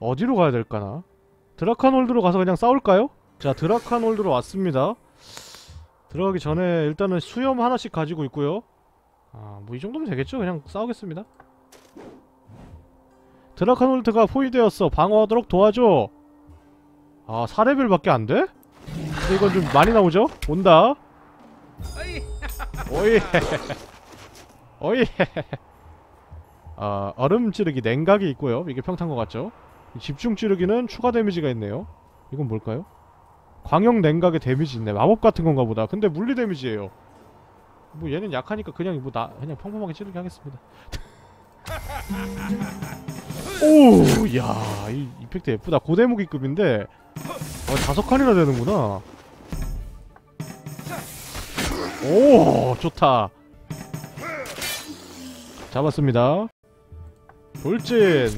어디로 가야 될까나? 드라칸홀드로 가서 그냥 싸울까요? 자 드라칸홀드로 왔습니다 들어가기 전에 일단은 수염 하나씩 가지고 있고요 아 뭐 이 정도면 되겠죠? 그냥 싸우겠습니다 드라칸홀드가 포위되었어 방어하도록 도와줘 아 4레벨밖에 안 돼? 근데 이건 좀 많이 나오죠? 온다 오이 오이 아 얼음 찌르기 냉각이 있고요 이게 평탄 것 같죠? 이 집중 찌르기는 추가 데미지가 있네요. 이건 뭘까요? 광역 냉각의 데미지 있네. 마법 같은 건가 보다. 근데 물리 데미지예요. 뭐 얘는 약하니까 그냥 뭐 나 그냥 평범하게 찌르기 하겠습니다. 오야 이 이펙트 예쁘다. 고대무기급인데 어, 다섯 칸이나 되는구나. 오 좋다. 잡았습니다. 돌진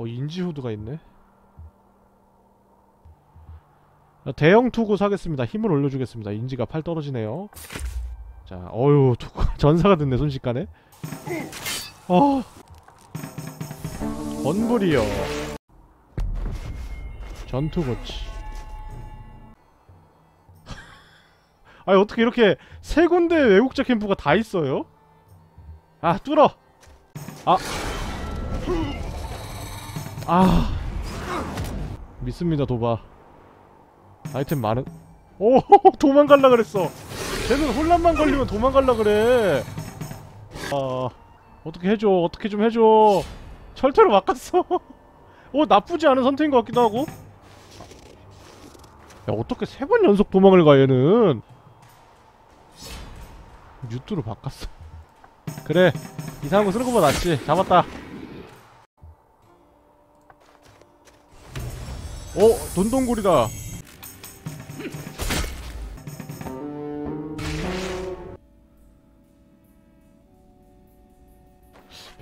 어 인지 후드가 있네. 자, 대형 투구 사겠습니다. 힘을 올려주겠습니다. 인지가 팔 떨어지네요. 자 어휴 투구 전사가 됐네 순식간에. 어. 건불이요. 전투고치. 아니 어떻게 이렇게 세 군데 외국자 캠프가 다 있어요? 아 뚫어. 아 아. 믿습니다 도바. 아이템 많은 오 도망갈라 그랬어. 쟤는 혼란만 걸리면 도망갈라 그래. 아 어떻게 해줘? 어떻게 좀 해줘? 철퇴로 바꿨어? 어 나쁘지 않은 선택인 것 같기도 하고. 야 어떻게 세 번 연속 도망을 가 얘는? 뉴트로 바꿨어. 그래 이상한 거 쓰는 거보다 낫지. 잡았다 어 돈동굴이다.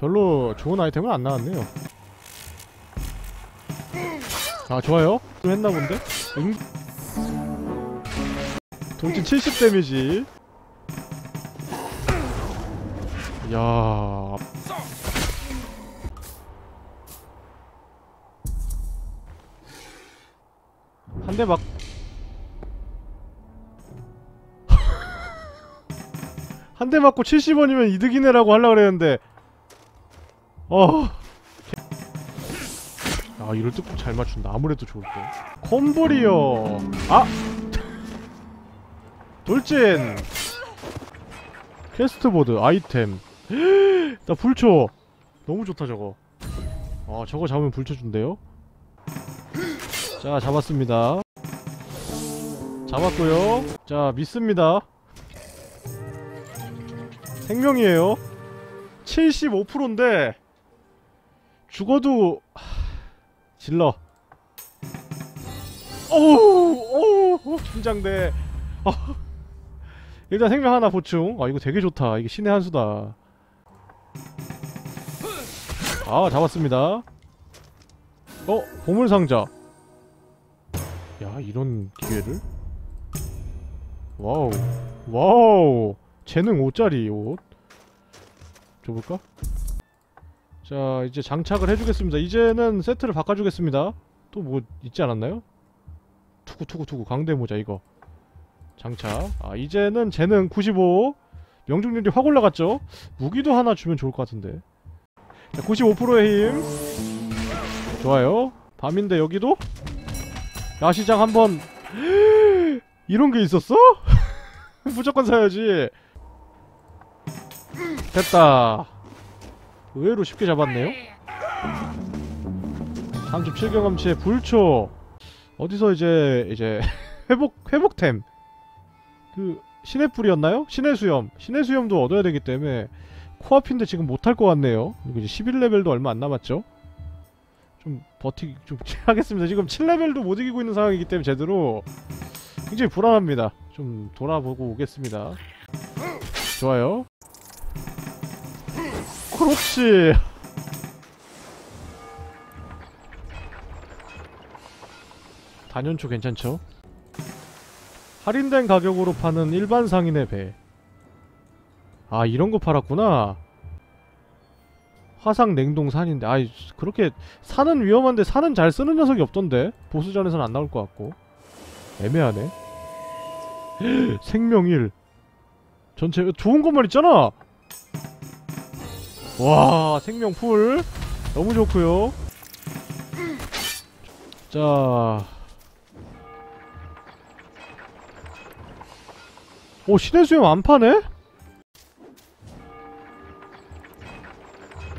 별로 좋은 아이템은 안 나왔네요. 아 좋아요? 좀 했나 본데? 응? 돌진 70 데미지. 야 한 대 막. 한 대 맞고 70원이면 이득이네 라고 하려고 그랬는데. 어. 아, 이럴 때 꼭 잘 맞춘다. 아무래도 좋을 때. 콤보리요. 아! 돌진! 퀘스트보드, 아이템. 나 불초! 너무 좋다, 저거. 아, 저거 잡으면 불초 준대요? 자 잡았습니다. 잡았고요. 자 믿습니다. 생명이에요. 75%인데 죽어도 하... 질러. 어우 어우 긴장돼. 어. 일단 생명 하나 보충. 아 이거 되게 좋다. 이게 신의 한 수다. 아 잡았습니다. 어 보물상자 야 이런 기회를? Wow wow. 재능 5짜리 옷. 줘볼까? 자 이제 장착을 해주겠습니다. 이제는 세트를 바꿔주겠습니다. 또 뭐 있지 않았나요? 투구 투구 투구. 강대모자 이거. 장착. 아 이제는 재능 95 명중률이 확 올라갔죠? 무기도 하나 주면 좋을 것 같은데. 자 95%의 힘. 좋아요. 밤인데 여기도? 야시장 한번 이런 게 있었어? 무조건 사야지. 됐다. 의외로 쉽게 잡았네요. 37경험치의 불초. 어디서 이제 이제 회복 회복템. 그 신의 뿔이었나요? 신의 수염. 신의 수염도 얻어야 되기 때문에 코앞인데 지금 못할 것 같네요. 그리고 이제 11레벨도 얼마 안 남았죠 좀 버티기 좀 하겠습니다. 지금 7레벨도 못 이기고 있는 상황이기 때문에 제대로 굉장히 불안합니다. 좀 돌아보고 오겠습니다. 좋아요. 그렇지. 단연초 괜찮죠? 할인된 가격으로 파는 일반 상인의 배. 아 이런 거 팔았구나 화상 냉동 산인데 아이 그렇게 산은 위험한데 산은 잘 쓰는 녀석이 없던데? 보스전에선 안 나올 것 같고. 애매하네. 생명일. 전체 좋은 것만 있잖아! 와 생명 풀. 너무 좋고요. 자. 오, 신의 수염 안 파네?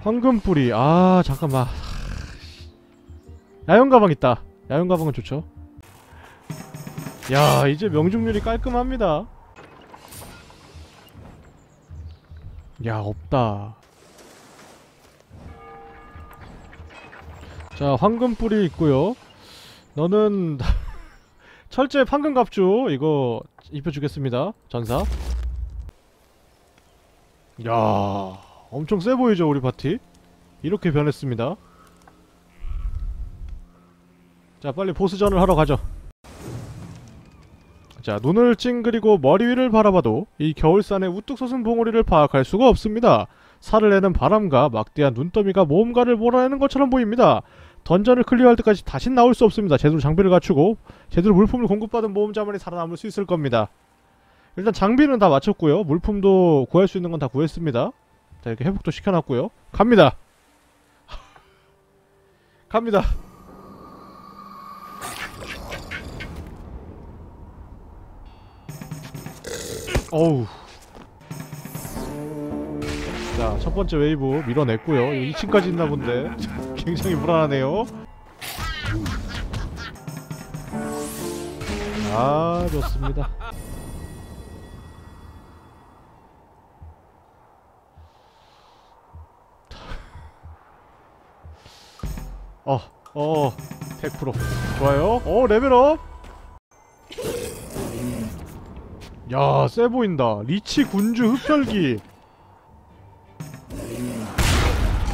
황금뿌리. 아, 잠깐만. 야영 가방 있다. 야영 가방은 좋죠. 야, 이제 명중률이 깔끔합니다. 야, 없다. 자, 황금뿌리 있고요. 너는 철제 판금갑주 이거 입혀주겠습니다. 전사. 야, 엄청 세 보이죠 우리 파티? 이렇게 변했습니다. 자, 빨리 보스전을 하러 가죠. 자, 눈을 찡그리고 머리 위를 바라봐도 이 겨울산의 우뚝 솟은 봉우리를 파악할 수가 없습니다. 살을 내는 바람과 막대한 눈더미가 모험가를 몰아내는 것처럼 보입니다. 던전을 클리어할 때까지 다신 나올 수 없습니다. 제대로 장비를 갖추고 제대로 물품을 공급받은 모험자만이 살아남을 수 있을 겁니다. 일단 장비는 다 마쳤고요. 물품도 구할 수 있는 건 다 구했습니다. 자 이렇게 회복도 시켜놨고요. 갑니다. 갑니다. 어우. 자, 첫 번째 웨이브 밀어냈고요. 이거 2층까지 있나 본데. 굉장히 불안하네요. 아, 좋습니다. 어, 어, 100% 좋아요. 어, 레벨업. 야, 세 보인다. 리치 군주 흡혈기.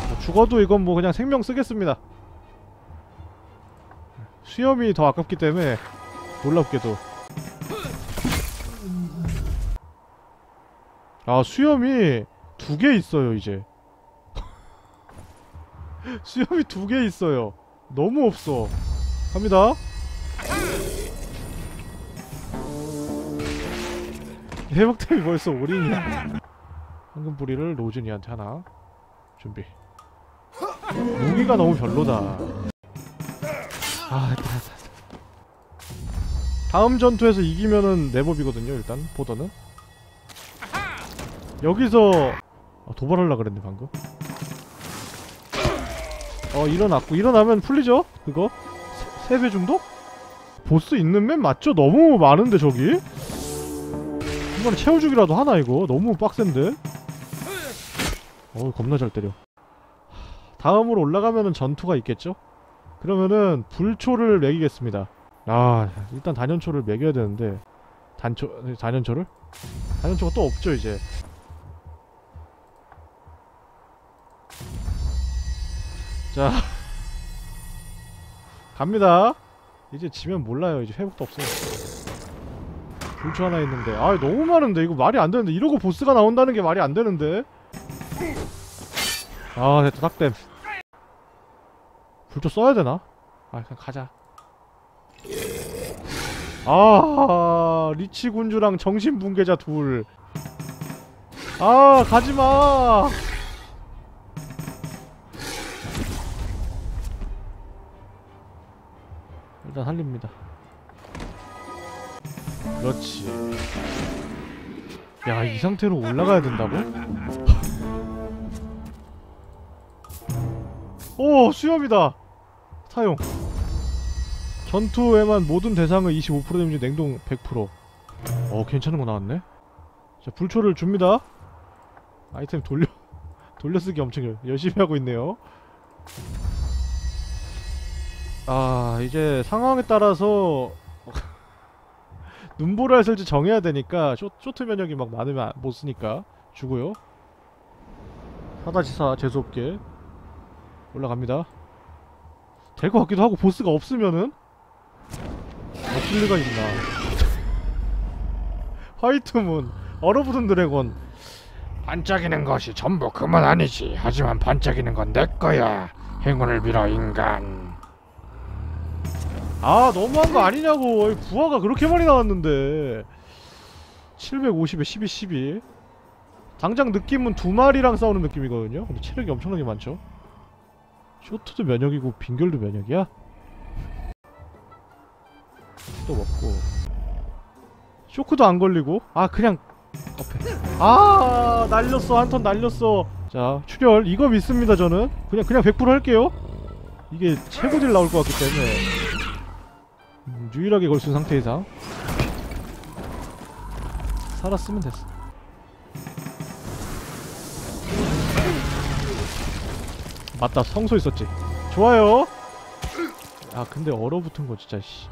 뭐 죽어도 이건 뭐 그냥 생명 쓰겠습니다. 수염이 더 아깝기 때문에 놀랍게도. 아, 수염이 두 개 있어요, 이제. 수염이 두 개 있어요. 너무 없어. 갑니다. 회복템이 벌써 올인이야. 황금뿌리를 로즈니한테 하나 준비. 무기가 너무 별로다. 아, 됐다, 됐다. 다음 전투에서 이기면은 내법이거든요. 일단 보더는. 여기서 아, 도발하려 그랬네 방금. 어 일어났고 일어나면 풀리죠? 그거? 세배 정도? 보스 있는 맵 맞죠? 너무 많은데 저기? 한 번에 채워주기라도 하나 이거? 너무 빡센데? 어 겁나 잘 때려 다음으로 올라가면은 전투가 있겠죠? 그러면은 불초를 매기겠습니다 아 일단 단연초를 매겨야 되는데 단초... 단연초를? 단연초가 또 없죠 이제 자 갑니다. 이제 지면 몰라요. 이제 회복도 없어요. 불초 하나 있는데. 아 너무 많은데. 이거 말이 안 되는데. 이러고 보스가 나온다는 게 말이 안 되는데. 아 됐다 딱댐. 불초 써야 되나? 아 그냥 가자. 아 리치 군주랑 정신붕괴자 둘 아 가지마 일단 살립니다. 그렇지. 야, 이 상태로 올라가야 된다고? 오, 수염이다. 사용. 전투에만 모든 대상의 25% 데미지 냉동 100%. 어, 괜찮은 거 나왔네. 자, 불초를 줍니다. 아이템 돌려 돌려쓰기 엄청 열심히 하고 있네요. 아 이제 상황에 따라서 눈보라를 쓸지 정해야 되니까 쇼, 쇼트 면역이 막 많으면 못 쓰니까 주고요 사다지사 재수없게 올라갑니다 될 것 같기도 하고 보스가 없으면은 없을 리가 있나 화이트문 얼어붙은 드래곤 반짝이는 것이 전부 금은 아니지. 하지만 반짝이는 건 내 거야. 행운을 빌어 인간. 아 너무한 거 아니냐고. 이 부하가 그렇게 많이 나왔는데. 750에 12 12 당장 느낌은 두 마리랑 싸우는 느낌이거든요. 근데 체력이 엄청나게 많죠. 쇼트도 면역이고 빙결도 면역이야? 또 먹고. 쇼크도 안 걸리고. 아 그냥 앞에 아 날렸어. 한 턴 날렸어. 자 출혈. 이거 믿습니다 저는. 그냥 그냥 100% 할게요. 이게 최고 딜 나올 것 같기 때문에 음, 유일하게 걸수 있는 상태 이상. 살았으면 됐어. 맞다 성소 있었지. 좋아요. 아 근데 얼어붙은 거 진짜 씨.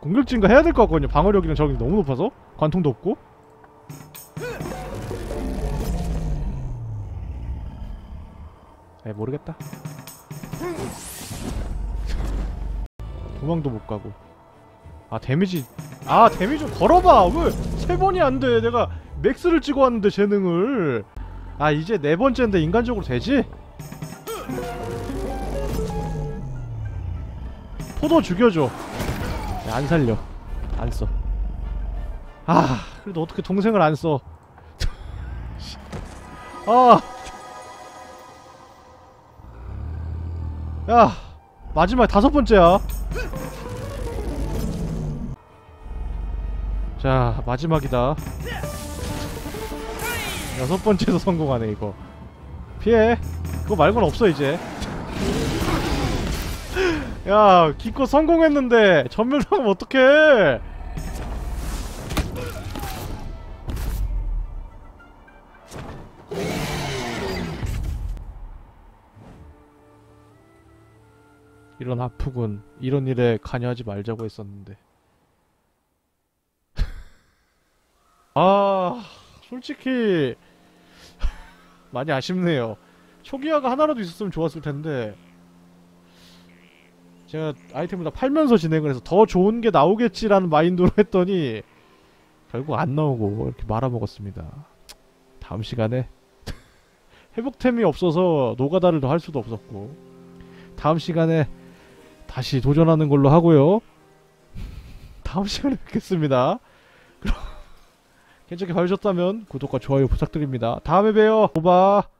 공격 증가 해야 될 것 같거든요. 방어력이랑 저격이 너무 높아서? 관통도 없고? 에 모르겠다 도망도 못 가고. 아 데미지. 아 데미지 좀 걸어봐. 왜 세 번이 안 돼? 내가 max를 찍어 왔는데 재능을. 아 이제 네 번째인데 인간적으로 되지? 포도 죽여줘. 야, 안 살려. 안 써. 아 그래도 어떻게 동생을 안써? 아. 야, 마지막 다섯 번째야. 자, 마지막이다. 여섯 번째도 성공하네, 이거. 피해. 그거 말고는 없어, 이제. 야, 기껏 성공했는데, 전멸당하면 어떡해! 이런 아프군. 이런 일에 관여하지 말자고 했었는데. 아, 솔직히 많이 아쉽네요. 초기화가 하나라도 있었으면 좋았을 텐데. 제가 아이템을 다 팔면서 진행을 해서 더 좋은 게 나오겠지라는 마인드로 했더니 결국 안 나오고 이렇게 말아먹었습니다. 다음 시간에 회복템이 없어서 노가다를 더 할 수도 없었고 다음 시간에 다시 도전하는 걸로 하고요. 다음 시간에 뵙겠습니다. 그럼 괜찮게 봐주셨다면 구독과 좋아요 부탁드립니다. 다음에 봬요. 오바.